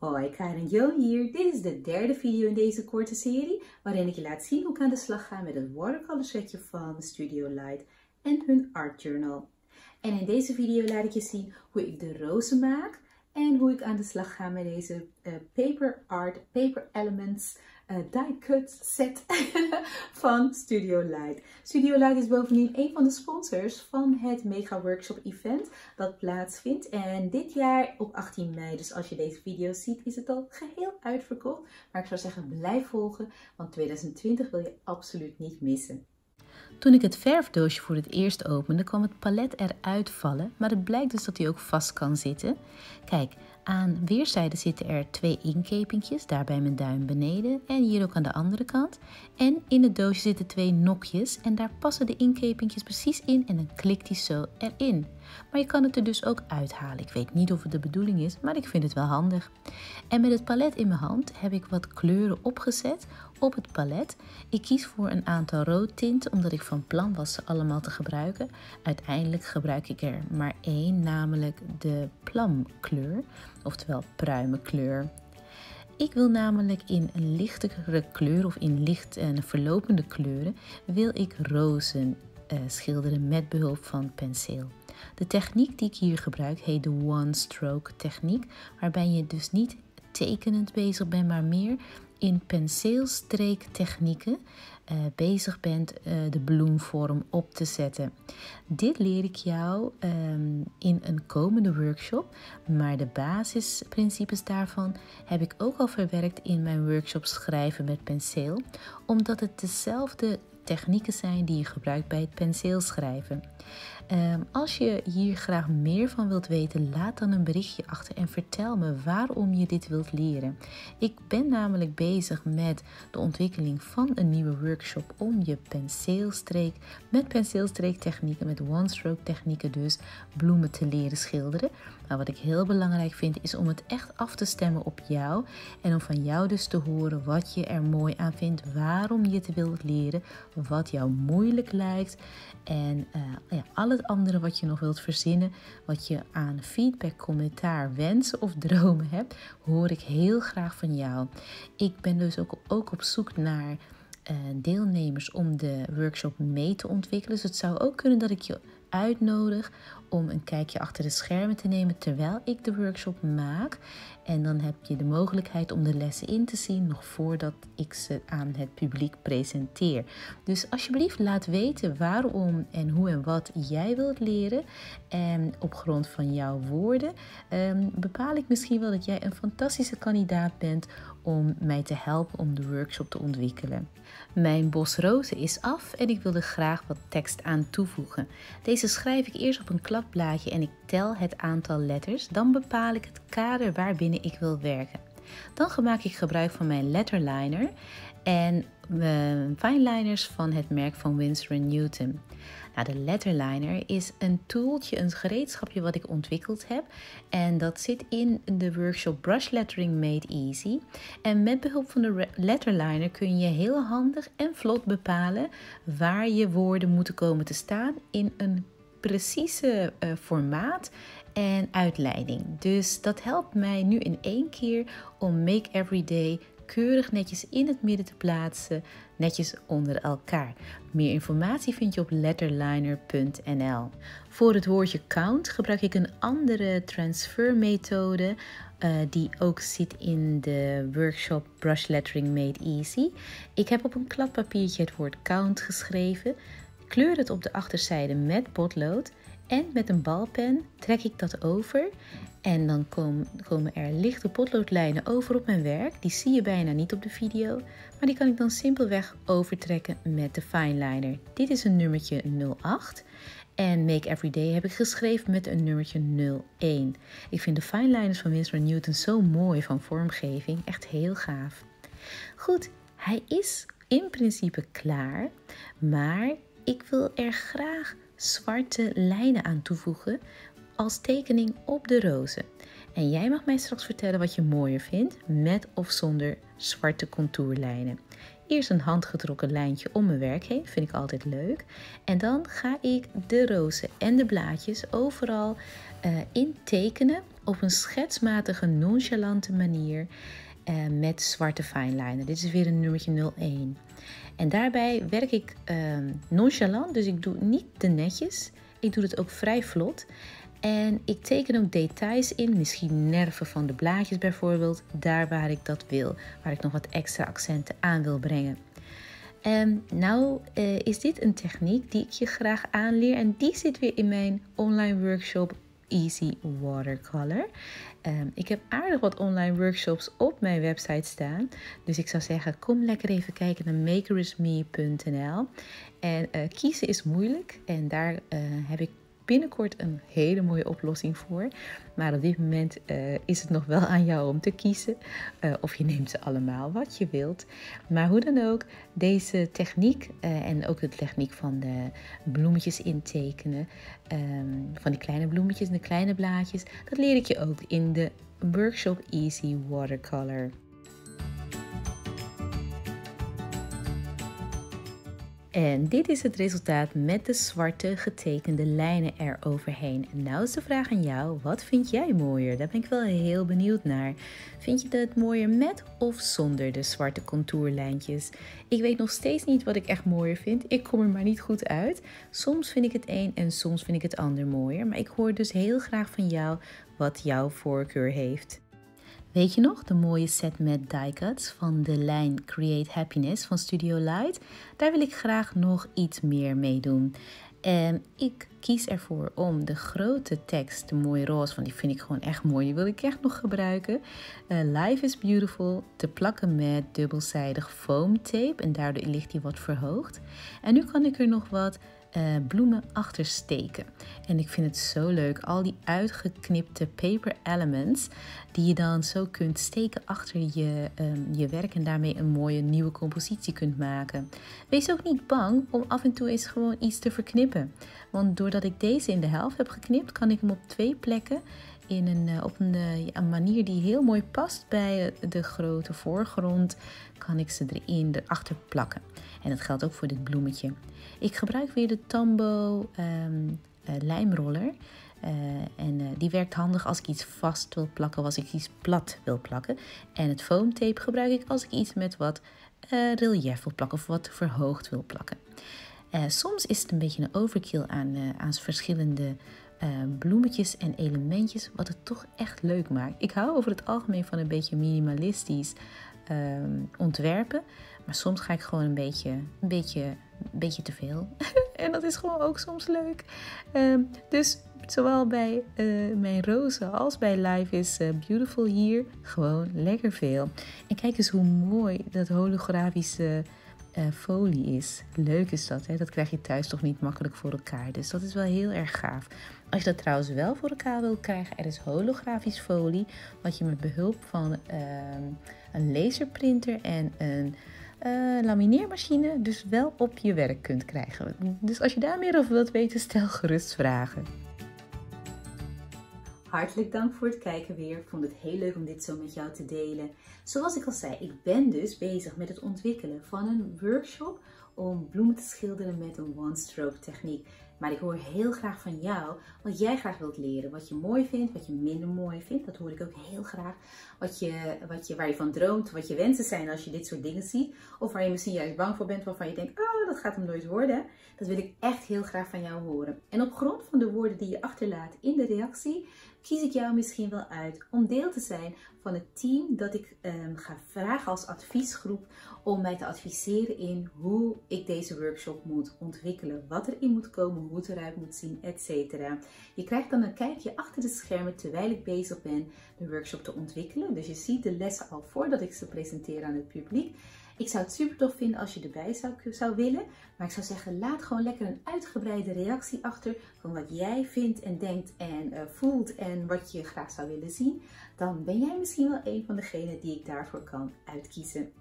Hoi, Karen Jo hier. Dit is de derde video in deze korte serie waarin ik je laat zien hoe ik aan de slag ga met het watercolor setje van Studio Light en hun art journal. En in deze video laat ik je zien hoe ik de rozen maak en hoe ik aan de slag ga met deze uh, paper art, paper elements uh, die cut set van Studio Light. Studio Light is bovendien een van de sponsors van het Mega Workshop Event dat plaatsvindt. En dit jaar op 18 mei, dus als je deze video ziet, is het al geheel uitverkocht. Maar ik zou zeggen, blijf volgen, want 2020 wil je absoluut niet missen. Toen ik het verfdoosje voor het eerst opende, kwam het palet eruit vallen, maar het blijkt dus dat hij ook vast kan zitten. Kijk, aan weerszijden zitten er twee inkepingjes, daar bij mijn duim beneden en hier ook aan de andere kant. En in het doosje zitten twee nokjes en daar passen de inkepingjes precies in en dan klikt hij zo erin. Maar je kan het er dus ook uithalen. Ik weet niet of het de bedoeling is, maar ik vind het wel handig. En met het palet in mijn hand heb ik wat kleuren opgezet op het palet. Ik kies voor een aantal roodtinten omdat ik van plan was ze allemaal te gebruiken. Uiteindelijk gebruik ik er maar één, namelijk de plamkleur, oftewel pruimenkleur. Ik wil namelijk in een lichtere kleur of in licht en verlopende kleuren wil ik rozen uh, schilderen met behulp van penseel. De techniek die ik hier gebruik heet de one-stroke techniek, waarbij je dus niet tekenend bezig bent, maar meer in penseelstreektechnieken uh, bezig bent uh, de bloemvorm op te zetten. Dit leer ik jou um, in een komende workshop, maar de basisprincipes daarvan heb ik ook al verwerkt in mijn workshop schrijven met penseel, omdat het dezelfde technieken zijn die je gebruikt bij het penseelschrijven. Um, als je hier graag meer van wilt weten, laat dan een berichtje achter en vertel me waarom je dit wilt leren. Ik ben namelijk bezig met de ontwikkeling van een nieuwe workshop om je penseelstreek met penseelstreektechnieken, met one-stroke technieken dus, bloemen te leren schilderen. Maar wat ik heel belangrijk vind is om het echt af te stemmen op jou en om van jou dus te horen wat je er mooi aan vindt, waarom je het wilt leren, wat jou moeilijk lijkt en uh, ja, al andere wat je nog wilt verzinnen, wat je aan feedback, commentaar, wensen of dromen hebt, hoor ik heel graag van jou. Ik ben dus ook, ook op zoek naar uh, deelnemers om de workshop mee te ontwikkelen. Dus het zou ook kunnen dat ik je uitnodig om een kijkje achter de schermen te nemen terwijl ik de workshop maak. En dan heb je de mogelijkheid om de lessen in te zien nog voordat ik ze aan het publiek presenteer. Dus alsjeblieft laat weten waarom en hoe en wat jij wilt leren. En op grond van jouw woorden um, bepaal ik misschien wel dat jij een fantastische kandidaat bent om mij te helpen om de workshop te ontwikkelen. Mijn bos rozen is af en ik wil er graag wat tekst aan toevoegen. Deze schrijf ik eerst op een kladblaadje en ik tel het aantal letters. Dan bepaal ik het kader waarbinnen ik wil werken. Dan maak ik gebruik van mijn letterliner en uh, fineliners van het merk van Winsor Newton. De letterliner is een tooltje, een gereedschapje wat ik ontwikkeld heb. En dat zit in de workshop Brush Lettering Made Easy. En met behulp van de letterliner kun je heel handig en vlot bepalen waar je woorden moeten komen te staan in een precieze uh, formaat en uitleiding. Dus dat helpt mij nu in één keer om Make Everyday keurig netjes in het midden te plaatsen, netjes onder elkaar. Meer informatie vind je op letterliner.nl. Voor het woordje count gebruik ik een andere transfermethode uh, die ook zit in de workshop Brush Lettering Made Easy. Ik heb op een kladpapiertje het woord count geschreven. Kleur het op de achterzijde met potlood en met een balpen trek ik dat over en dan komen er lichte potloodlijnen over op mijn werk. Die zie je bijna niet op de video, maar die kan ik dan simpelweg overtrekken met de fineliner. Dit is een nummertje 08 en Make Everyday heb ik geschreven met een nummertje 01. Ik vind de fineliners van Winsor Newton zo mooi van vormgeving, echt heel gaaf. Goed, hij is in principe klaar, maar ik wil er graag zwarte lijnen aan toevoegen als tekening op de rozen. En jij mag mij straks vertellen wat je mooier vindt, met of zonder zwarte contourlijnen. Eerst een handgetrokken lijntje om mijn werk heen, vind ik altijd leuk. En dan ga ik de rozen en de blaadjes overal uh, in tekenen op een schetsmatige, nonchalante manier uh, met zwarte fineliner. Dit is weer een nummertje 01. En daarbij werk ik uh, nonchalant, dus ik doe niet te netjes. Ik doe het ook vrij vlot. En ik teken ook details in, misschien nerven van de blaadjes bijvoorbeeld, daar waar ik dat wil, waar ik nog wat extra accenten aan wil brengen. En nou uh, is dit een techniek die ik je graag aanleer en die zit weer in mijn online workshop Easy Watercolor. Um, ik heb aardig wat online workshops op mijn website staan. Dus ik zou zeggen, kom lekker even kijken naar makerisme.nl. En uh, kiezen is moeilijk. En daar uh, heb ik binnenkort een hele mooie oplossing voor. Maar op dit moment uh, is het nog wel aan jou om te kiezen. Uh, of je neemt ze allemaal wat je wilt. Maar hoe dan ook, deze techniek uh, en ook de techniek van de bloemetjes intekenen. Um, van die kleine bloemetjes en de kleine blaadjes. Dat leer ik je ook in de workshop Easy Watercolor. En dit is het resultaat met de zwarte getekende lijnen eroverheen. En nou is de vraag aan jou, wat vind jij mooier? Daar ben ik wel heel benieuwd naar. Vind je het mooier met of zonder de zwarte contourlijntjes? Ik weet nog steeds niet wat ik echt mooier vind. Ik kom er maar niet goed uit. Soms vind ik het een en soms vind ik het ander mooier. Maar ik hoor dus heel graag van jou wat jouw voorkeur heeft. Weet je nog de mooie set met die cuts van de lijn Create Happiness van Studio Light? Daar wil ik graag nog iets meer mee doen. En ik kies ervoor om de grote tekst, de mooie roze, want die vind ik gewoon echt mooi, die wil ik echt nog gebruiken. Uh, Life is Beautiful te plakken met dubbelzijdig foam tape en daardoor ligt die wat verhoogd. En nu kan ik er nog wat uh, bloemen achter steken. En ik vind het zo leuk, al die uitgeknipte paper elements die je dan zo kunt steken achter je, um, je werk en daarmee een mooie nieuwe compositie kunt maken. Wees ook niet bang om af en toe eens gewoon iets te verknippen. Want doordat ik deze in de helft heb geknipt, kan ik hem op twee plekken in een, uh, op een, uh, een, manier die heel mooi past bij de grote voorgrond, kan ik ze erin, erachter plakken. En dat geldt ook voor dit bloemetje. Ik gebruik weer de Tambo um, uh, lijmroller. En die werkt handig als ik iets vast wil plakken of als ik iets plat wil plakken. En het foamtape gebruik ik als ik iets met wat relief wil plakken of wat verhoogd wil plakken. soms is het een beetje een overkill aan, aan verschillende bloemetjes en elementjes, wat het toch echt leuk maakt. Ik hou over het algemeen van een beetje minimalistisch ehm, ontwerpen. Maar soms ga ik gewoon een beetje, een beetje, een beetje te veel. en dat is gewoon ook soms leuk. Um, dus zowel bij uh, mijn rozen als bij Life is uh, Beautiful hier gewoon lekker veel. En kijk eens hoe mooi dat holografische uh, folie is. Leuk is dat, hè? Dat krijg je thuis toch niet makkelijk voor elkaar. Dus dat is wel heel erg gaaf. Als je dat trouwens wel voor elkaar wil krijgen, er is holografisch folie. Wat je met behulp van ehm, een laserprinter en een uh, lamineermachine dus wel op je werk kunt krijgen. Dus als je daar meer over wilt weten, stel gerust vragen. Hartelijk dank voor het kijken weer. Vond het heel leuk om dit zo met jou te delen. Zoals ik al zei, ik ben dus bezig met het ontwikkelen van een workshop om bloemen te schilderen met een one-stroke techniek. Maar ik hoor heel graag van jou wat jij graag wilt leren. Wat je mooi vindt, wat je minder mooi vindt. Dat hoor ik ook heel graag. Wat je, wat je, waar je van droomt, wat je wensen zijn als je dit soort dingen ziet. Of waar je misschien juist bang voor bent, waarvan je denkt, oh, dat gaat hem nooit worden. Dat wil ik echt heel graag van jou horen. En op grond van de woorden die je achterlaat in de reactie, kies ik jou misschien wel uit om deel te zijn van het team dat ik um, ga vragen als adviesgroep om mij te adviseren in hoe ik deze workshop moet ontwikkelen, wat erin moet komen, hoe het eruit moet zien, etc. Je krijgt dan een kijkje achter de schermen terwijl ik bezig ben de workshop te ontwikkelen. Dus je ziet de lessen al voordat ik ze presenteer aan het publiek. Ik zou het super tof vinden als je erbij zou, zou willen. Maar ik zou zeggen, laat gewoon lekker een uitgebreide reactie achter van wat jij vindt en denkt en uh, voelt en wat je graag zou willen zien. Dan ben jij misschien wel een van degenen die ik daarvoor kan uitkiezen.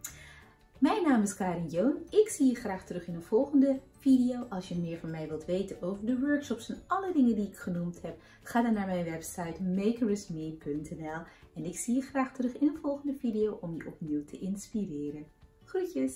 Mijn naam is Karin Joon. Ik zie je graag terug in een volgende video. Als je meer van mij wilt weten over de workshops en alle dingen die ik genoemd heb, ga dan naar mijn website makerisme.nl en ik zie je graag terug in een volgende video om je opnieuw te inspireren. Hoşçakalın.